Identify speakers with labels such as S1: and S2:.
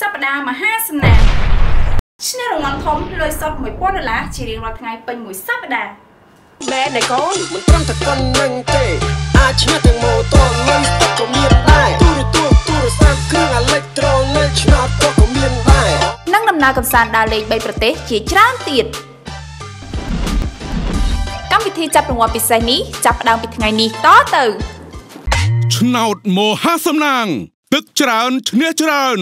S1: សប្តាហ៍មហាសំណាងឈ្នះរង្វាន់ធំលុយសុទ្ធ1000ដុល្លារជារៀងរាល់ថ្ងៃពេញមួយសប្តាហ៍
S2: មែនទេកូនមិនត្រឹមតែប៉ុណ្្នឹងទេអាចឈ្នះទាំងម៉ូតូលុយសុទ្ធក៏មានដែរទូរទស្សន៍ទូរស័ព្ទគ្រឿងអេឡិចត្រូនិកឆ្នោតក៏ក៏មានដែរ
S1: និងដំណើរកំសាន្តដើរលេង3ប្រទេសជាច្រើនទៀតកម្មវិធីចាប់រង្វាន់ពិសេសនេះចាប់ផ្ដើមពីថ្ងៃនេះតទៅ
S3: ឆ្នោតមហាសំណាង ទឹកច្រើនឈ្នះច្រើន